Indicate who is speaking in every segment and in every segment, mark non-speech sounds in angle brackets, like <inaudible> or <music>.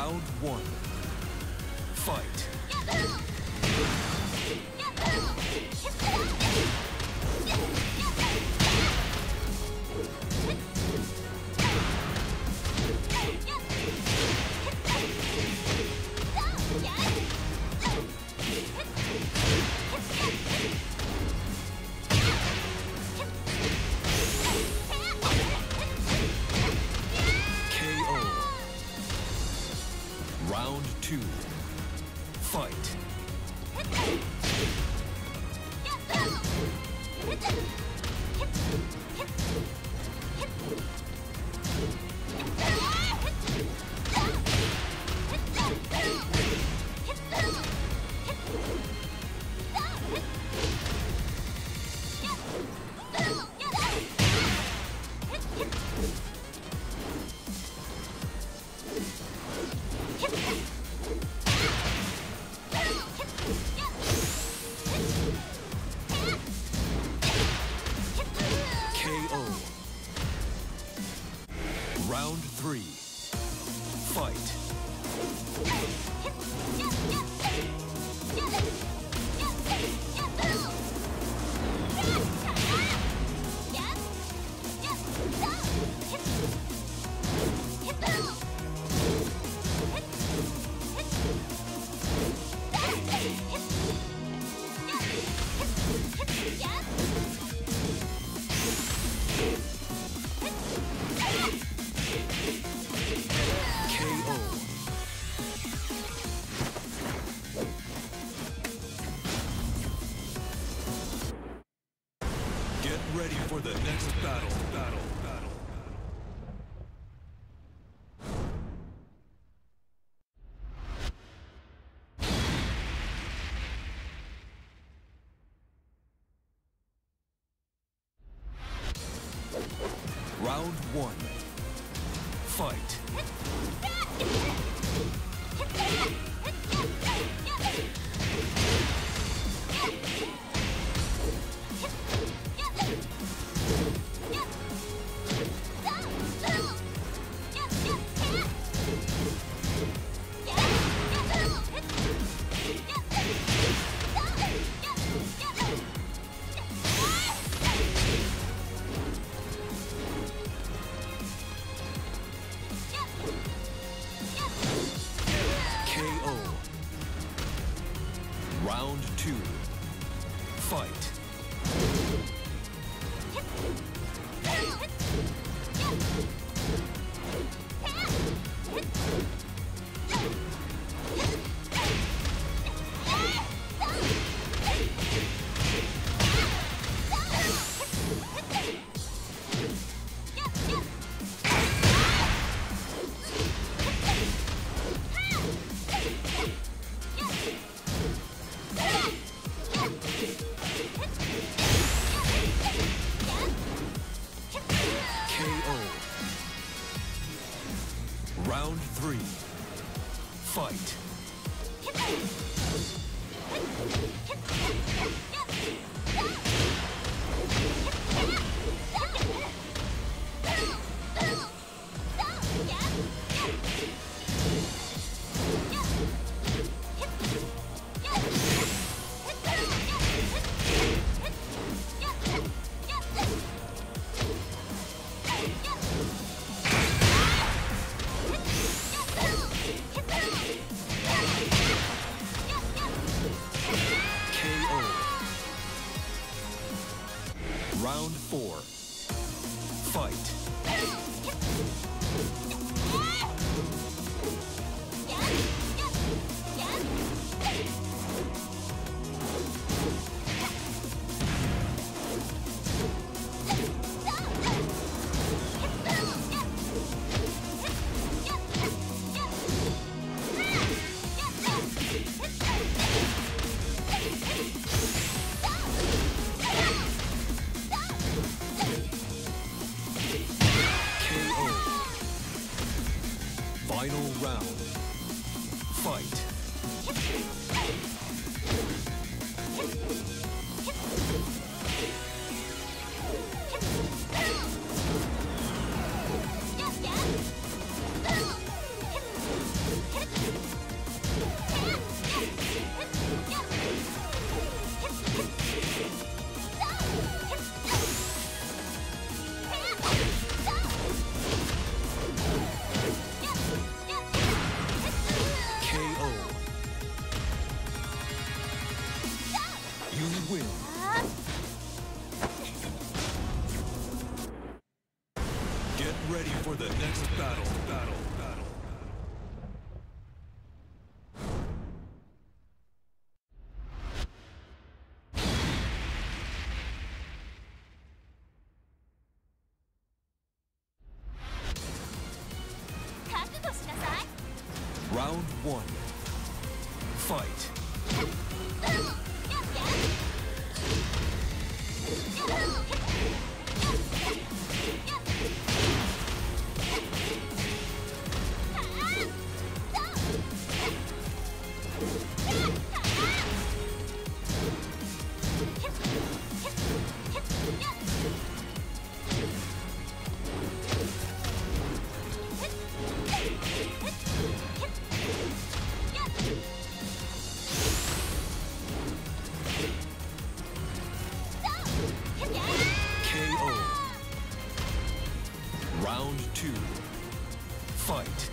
Speaker 1: Round one. Fight. Round Round three. Fight. Round one. Fight. Round three. Fight. <laughs> Round one. Fight. fight.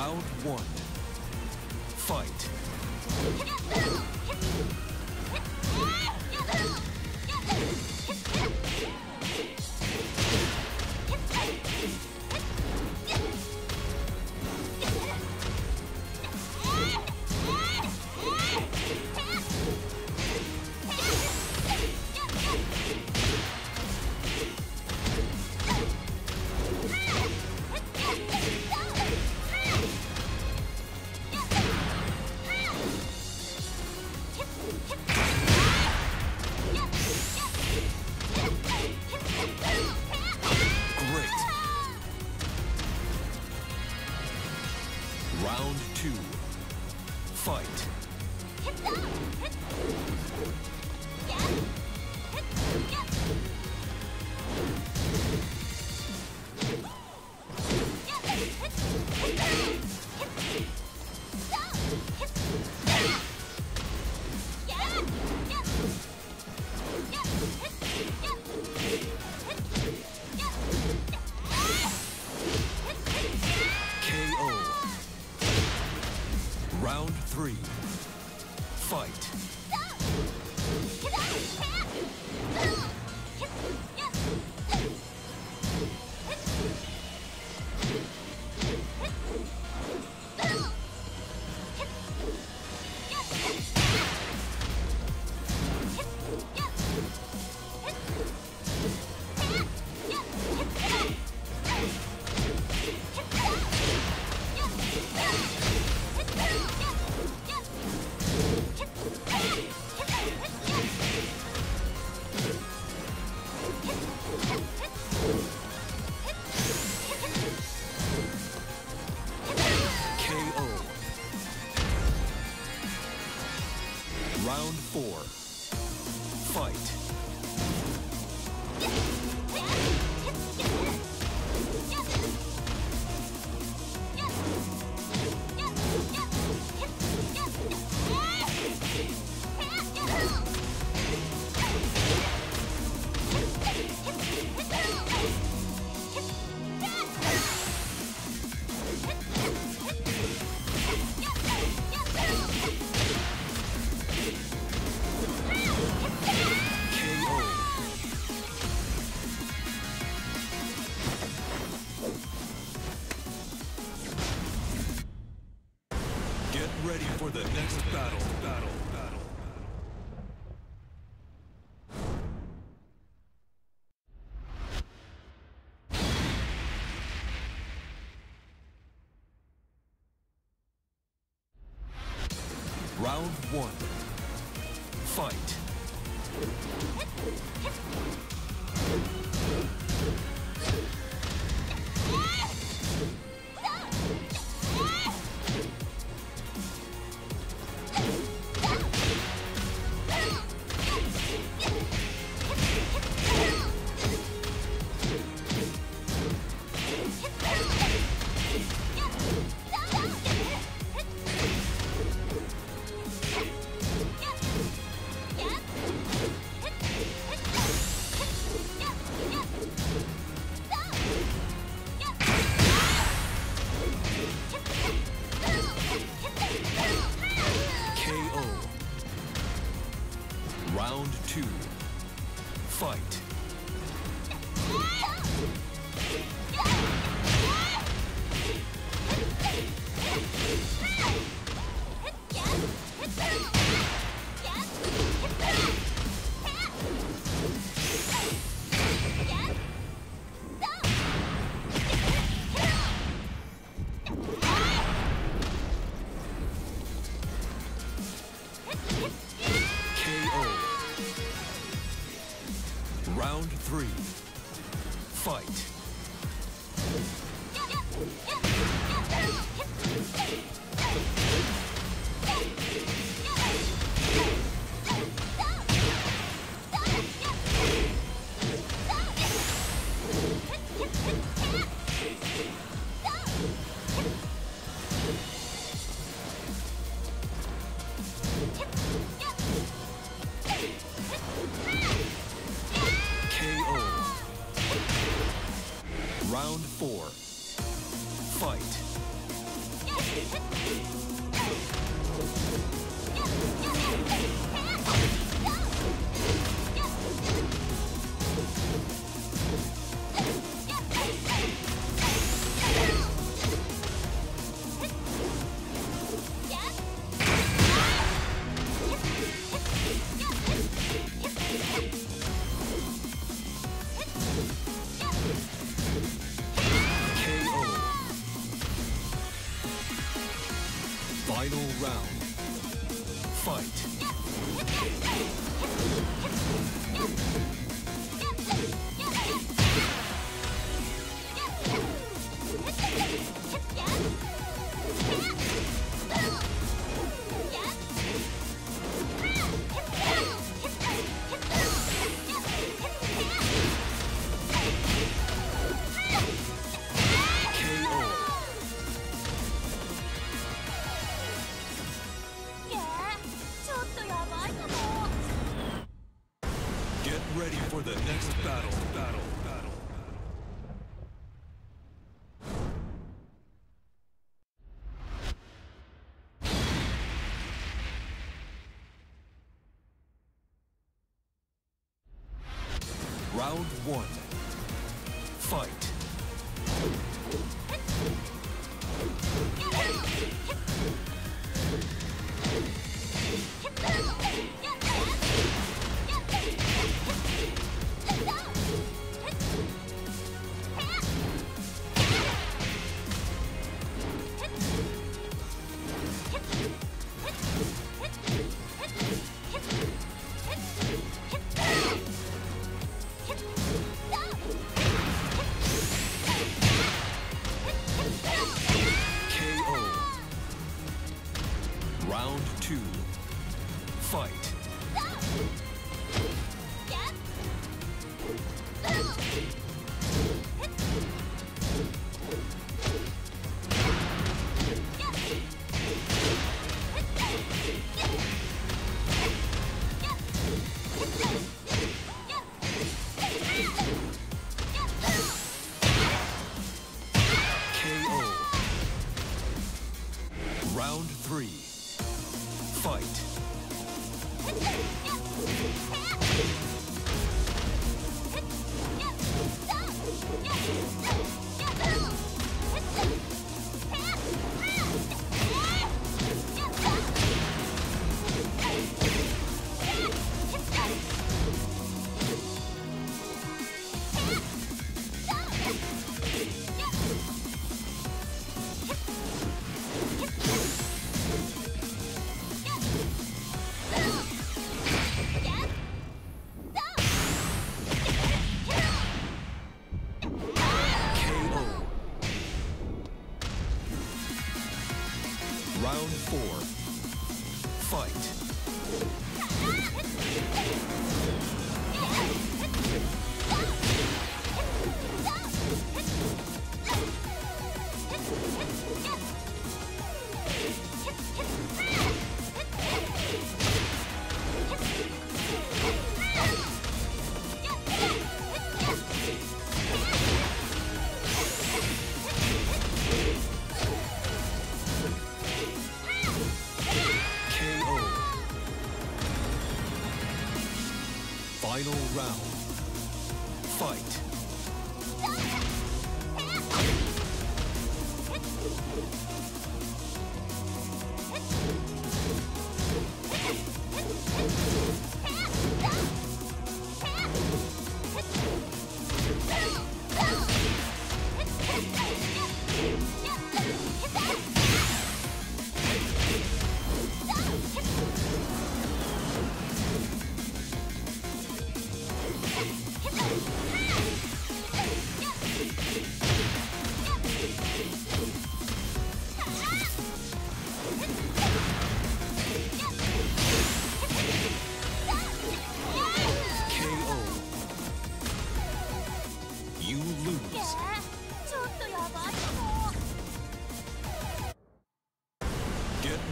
Speaker 1: Round one. Fight. Round two. Fight. Round one. Fight. <laughs> one. Round three. Round four. Fight.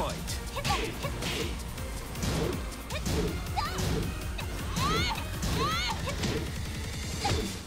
Speaker 1: fight. <laughs>